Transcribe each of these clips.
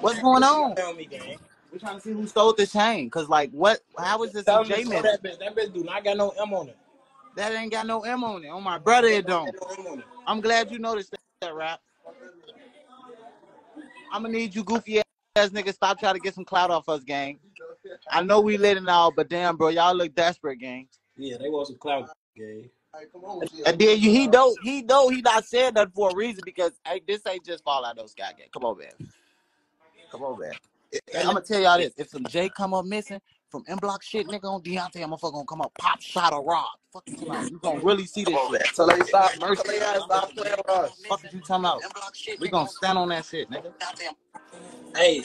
What's going on? Play on me, gang. We're trying to see who stole the chain. Cause like, what? How is this Tell a him to J show message? that bitch. That bitch do not got no M on it. That ain't got no M on it. On my brother, it don't. No M on it. I'm glad you noticed that, that rap. I'm gonna need you goofy ass niggas stop trying to get some clout off us, gang. I know we lit and all, but damn, bro, y'all look desperate, gang. Yeah, they want some clout, gang. And then you, he know he know he not saying that for a reason because hey, this ain't just fall out those guy gang. Come on, man. Come on, man. I'm gonna tell y'all this: if some J come up missing from M Block shit, nigga on Deontay, I'm gonna gonna come up, pop, shot, or rob. Fuck you talking about? You gonna really see this shit? So they stop. Mercy. They stop playing with us. Fuck you talking about? We gonna stand on that shit, nigga. Hey.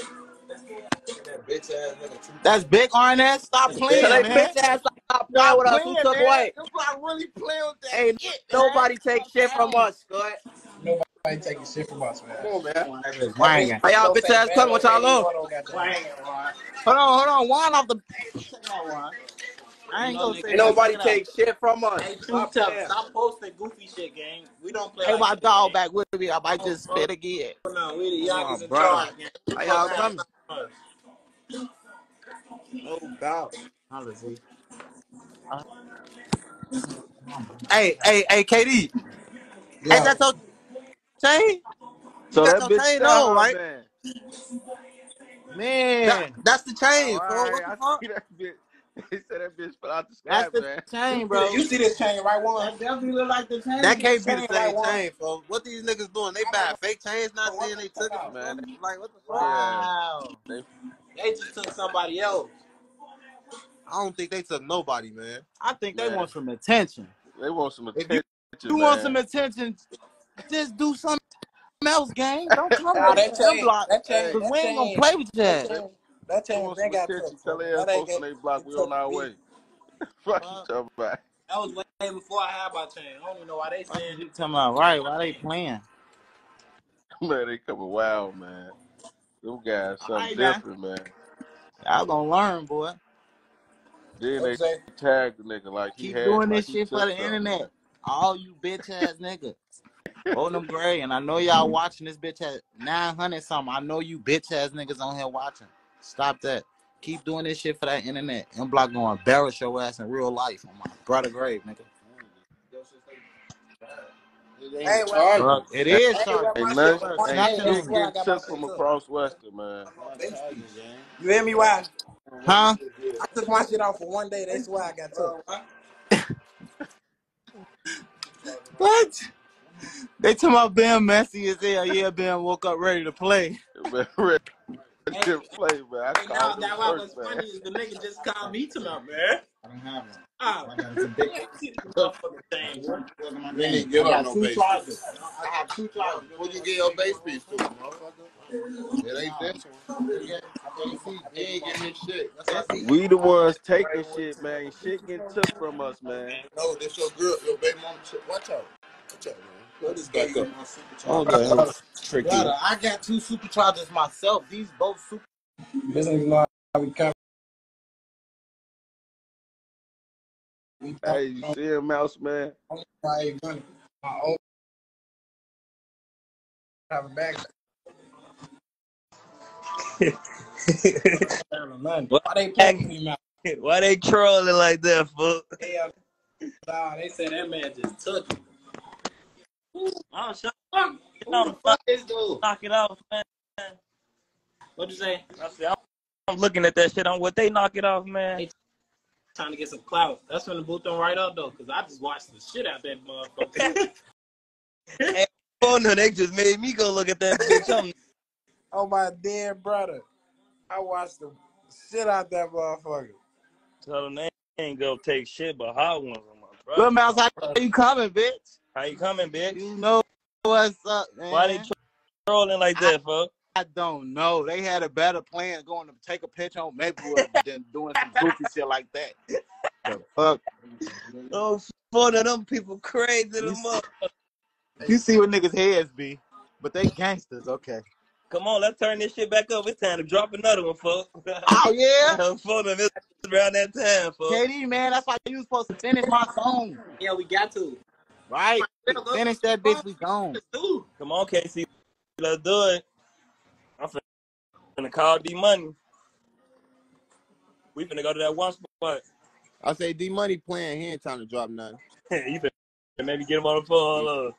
That bitch ass nigga. too- That's big RNS. Stop playing, So they man. bitch ass stop playing Stop with us. playing, Who took man. away? You really playing with that Ain't shit, man. nobody take shit from us, Scott. Nobody taking shit from us, man. Come on, man. Wang. How y'all bitch ass talking what y'all on? Hold on, hold on. Wine off the. I ain't gonna say Ain't nobody that. Check take shit from us. Hey, True Stop stop posting goofy shit, gang. We don't play out. Hey, like my dog gang. back with me. I might just oh, spit oh. again. No, we the Oh, youngest in brother. charge, How y'all coming? around. Oh God. Holla, Z. Hey, hey, hey, KD. Yeah. Hey, that's your chain? So got that your bitch chain on, right? man. Man, That- that's the chain, All bro. What the I fuck? see that bitch. He said that bitch fell out the That's the man. chain, bro. You see this chain, right, one? That definitely look like the chain. That can't be the same like one. chain, bro. What these niggas doing? They buy fake chains, not saying they took it. Man, Like what the fuck? Wow. they, They just took somebody else. I don't think they took nobody, man. I think they want some attention. they want some If you- attention, You man. want some attention? Just do something else, gang. Don't come Nah, with that the block. that. Cause we ain't gonna play with your that ass. chain, that They chain want been some got Tell folks. ass That ain't folks on they block. We on our way. Fuck you Fuck. talking about? That was way before I had my chain. I don't even know why they saying you talking about? Right? Why they playing? Man, they coming wild, man. Them guys something Alright, now. different, man. Y'all gonna learn, boy. Then they you tag the nigga like he Keep had doing like this shit for the something, internet. All you bitch ass niggas. Hold them gray, and I know y'all watching this bitch at 900 something. I know you bitch ass niggas on here watching. Stop that. Keep doing this shit for that internet. M block gonna embarrass your ass in real life on my brother grave, nigga. Hey, well, Bro, it is hey, charged. well, Ain't my nothing, shit was one Snap ain't day. it on shit That's me. where I getting got my from across Western, man. You hear me? Why? Huh? I took my shit off for one day. That's why I got took. What? They talking about Bam messy as hell. Yeah, Bam woke up ready to play. Man, ready to play, man. I Hey, now called that what was man. funny is the nigga just called me to my man. I don't have one. Ah, I got some big see this motherfucking thing, boy. You ain't give I up got no two base. I have two chargers. Where you get your base piece to, motherfucker? It ain't this one. You ain't getting this shit. That's how I see. We the ones taking shit, man. Shit getting took from us, man. No, this your girl, your baby mama shit. Watch out. Watch out, man. Put this back up. Oh, Brother, tricky. Brother, I got two superchargers myself. These both super. Business law, we come. Hey, you see him, Mouse, man? buy money. My own. Have a bag. Why they playing me, man? Why they trolling like that, fool? Hell, nah, they said that man just took it. Oh, shut Fuck, who the fuck is dude? knock it off, man. What'd you say? I said, I'm, I'm looking at that shit. On what they knock it off, man. Trying to get some clout. That's when the boot don't right up though, cause I just watched the shit out that motherfucker. Oh no, they just made me go look at that bitch. Oh my dear brother, I watched the shit out that motherfucker. tell them they ain't gonna take shit but hot ones on my Good brother. mouse, how you coming, bitch? How you coming, bitch? You know what's up, man. Why they trolling like that, folks? I don't know. They had a better plan going to take a picture on Maplewood than doing some goofy shit like that. The fuck? Oh, one of them people crazy the You- mother. You see what niggas' heads be, but they gangsters. Okay. Come on, let's turn this shit back up. It's time to drop another one, folks. Oh yeah. For them, it's around that time, folks. KD, man, that's why you was supposed to finish my song, Yeah, we got to. Right? Finish that bitch, we gone. Come on, Casey. Let's do it. I'm finna finna call D Money. We finna go to that one spot. I say D Money playing. He ain't trying to drop nothing. you finna maybe get him on the phone. Hold up.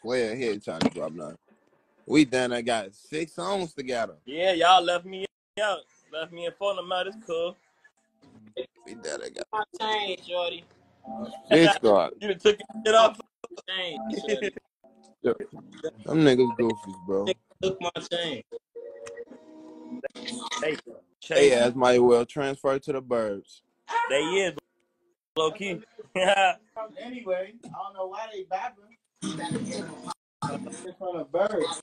Swear he ain't trying to drop nothing. We done. I got six songs together. Yeah, y'all left me out. Left me in front phone amount. It's cool. We done. I got My chain, shorty. Six squad. You done took your shit off. Chain, shorty. Them niggas goofies, bro. Took my chain. Hey, They Chase, ass might well transfer to the burbs. they is low key. Anyway, I don't know why they bapping. In front of birds.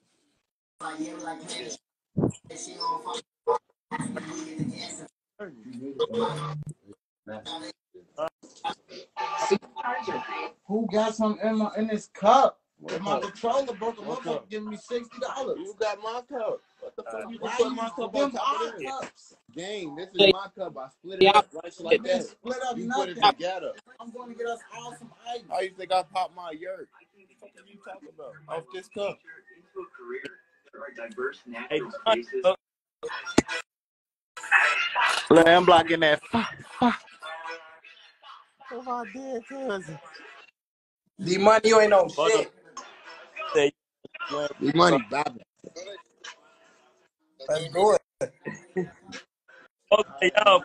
Who got some in my in this cup? If my controller broke them up, up give me sixty dollars. You got my cup. What the fuck you Why put my cup them on top of this? cups? Gang, this is my cup. I split it up right like They that. split up You put it together. I'm going to get us all some ice. How you think I popped my yurt? What the fuck are you talking about? Off this cup. hey, look, Look, I'm blocking that. Oh my dead cousin. D money, you ain't no fuck shit. up. Say, man, The money bobbing. Let's do it. fuck say y'all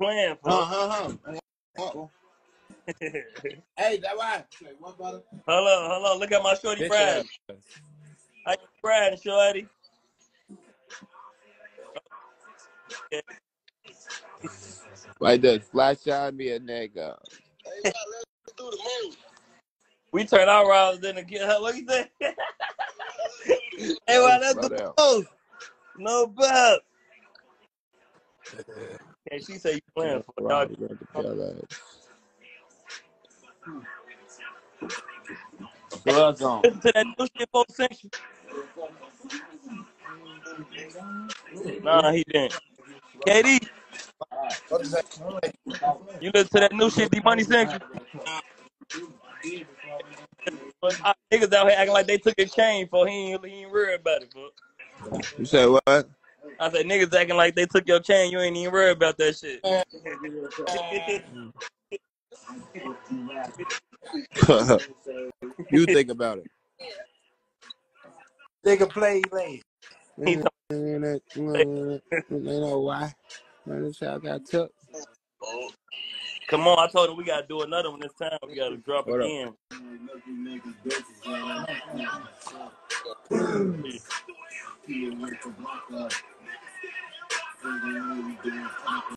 playing for. Uh-huh, huh, huh, huh. Uh-oh. Hey, that why? Say, what, brother? hold on, hold on. Look at my shorty Bitch Brad. ass. How you Brad, shorty? Okay. Like that. Flash on me a nigga. We turn our rounds in and get. What you say? hey, why that's the down. post? No bell. Okay, she say you playing for y'all. Right, you got to tell that. Gloves on. Listen to that new shit, folks sent. Nah, he didn't. KD, What is that? You listen to that new shit D Money sent you. Ah, niggas out here acting like they took his chain for he ain't, he ain't worried about it, bro. You say what? I said niggas acting like they took your chain, you ain't even worried about that shit. you think about it. Nigga play late. He told You know why? Man, this shit got took. Come on, I told him we gotta do another one this time. We gotta drop What up? again.